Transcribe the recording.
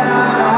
out